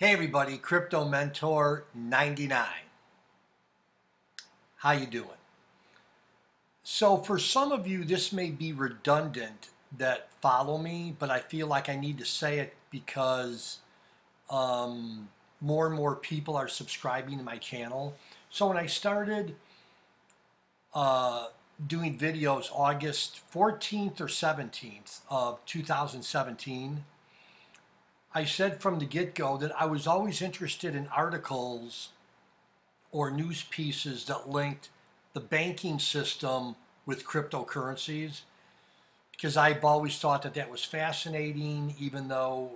Hey everybody, Crypto Mentor 99. How you doing? So for some of you this may be redundant that follow me, but I feel like I need to say it because um, more and more people are subscribing to my channel. So when I started uh, doing videos August 14th or 17th of 2017, I said from the get-go that I was always interested in articles or news pieces that linked the banking system with cryptocurrencies because I've always thought that that was fascinating even though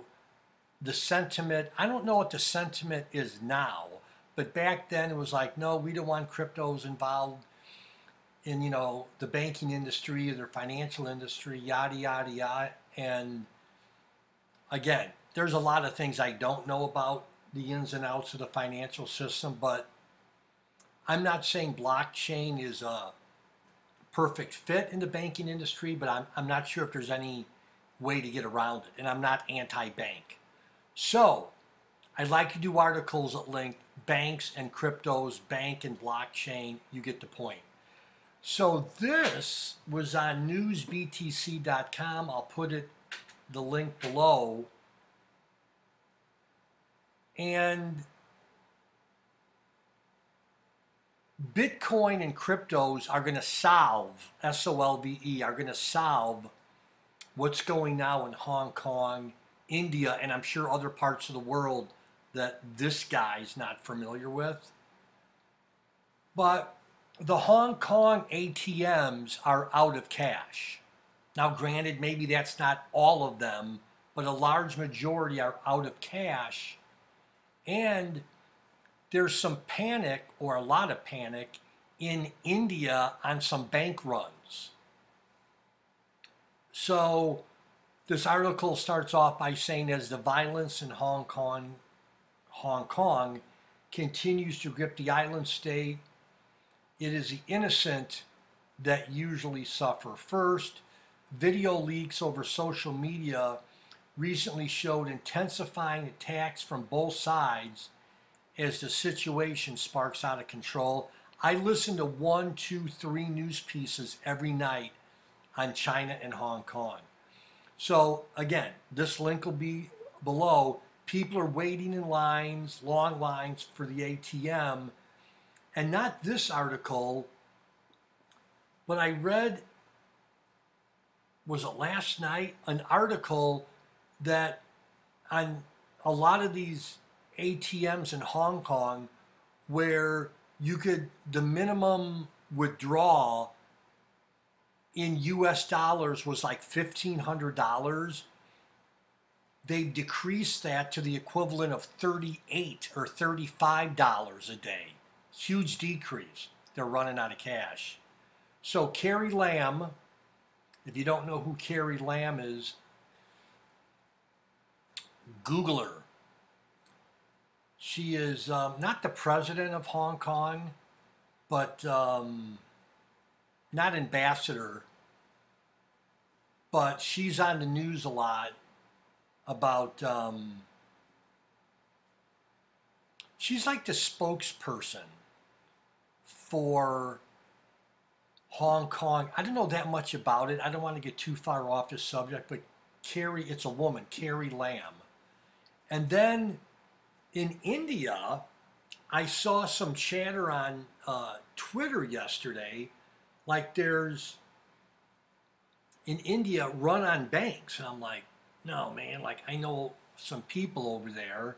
the sentiment, I don't know what the sentiment is now, but back then it was like, no, we don't want cryptos involved in, you know, the banking industry or the financial industry, yada, yada, yada. And again, there's a lot of things I don't know about the ins and outs of the financial system, but I'm not saying blockchain is a perfect fit in the banking industry, but I'm, I'm not sure if there's any way to get around it. And I'm not anti-bank. So I'd like to do articles that link banks and cryptos, bank and blockchain. You get the point. So this was on newsbtc.com. I'll put it the link below. And Bitcoin and cryptos are going to solve, S O L V E, are going to solve what's going now in Hong Kong, India, and I'm sure other parts of the world that this guy's not familiar with. But the Hong Kong ATMs are out of cash. Now, granted, maybe that's not all of them, but a large majority are out of cash. And there's some panic, or a lot of panic, in India on some bank runs. So, this article starts off by saying as the violence in Hong Kong, Hong Kong continues to grip the island state, it is the innocent that usually suffer first. Video leaks over social media recently showed intensifying attacks from both sides as the situation sparks out of control. I listen to one, two, three news pieces every night on China and Hong Kong. So again, this link will be below. People are waiting in lines, long lines for the ATM. And not this article, but I read, was it last night, an article that on a lot of these ATMs in Hong Kong where you could, the minimum withdrawal in US dollars was like $1,500. They decreased that to the equivalent of 38 or $35 a day. Huge decrease. They're running out of cash. So Carrie Lam if you don't know who Carrie Lam is, Google her. She is um, not the president of Hong Kong, but um, not ambassador. But she's on the news a lot about. Um, she's like the spokesperson for Hong Kong. I don't know that much about it. I don't want to get too far off the subject, but Carrie, it's a woman, Carrie Lam. And then in India, I saw some chatter on uh, Twitter yesterday, like there's in India run on banks. And I'm like, no, man, like I know some people over there.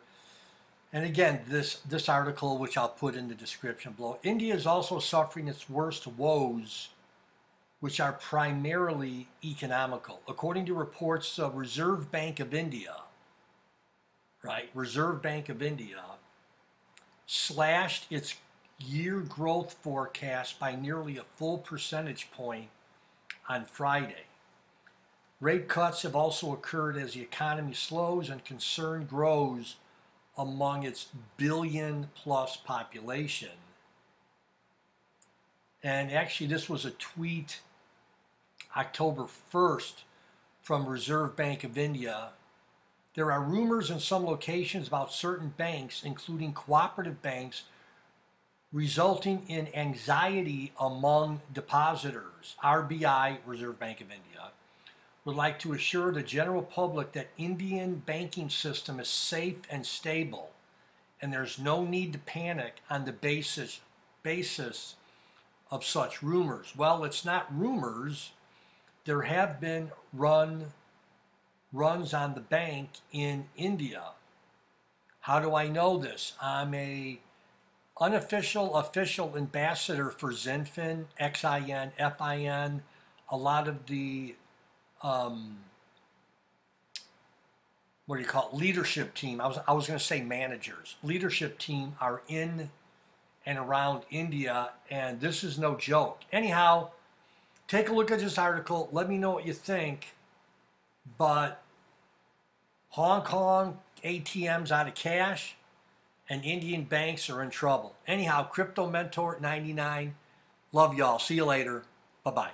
And again, this, this article, which I'll put in the description below, India is also suffering its worst woes, which are primarily economical. According to reports of Reserve Bank of India, right, Reserve Bank of India slashed its year growth forecast by nearly a full percentage point on Friday. Rate cuts have also occurred as the economy slows and concern grows among its billion plus population. And actually, this was a tweet October 1st from Reserve Bank of India There are rumors in some locations about certain banks, including cooperative banks, resulting in anxiety among depositors. RBI, Reserve Bank of India, would like to assure the general public that Indian banking system is safe and stable and there's no need to panic on the basis basis of such rumors. Well, it's not rumors. There have been run runs on the bank in India. How do I know this? I'm a unofficial official ambassador for XinFin, XIN, FIN. A lot of the um, what do you call it? Leadership team. I was I was going to say managers. Leadership team are in and around India, and this is no joke. Anyhow, take a look at this article. Let me know what you think. But Hong Kong ATMs out of cash and Indian banks are in trouble. Anyhow, Crypto Mentor 99. Love y'all. See you later. Bye bye.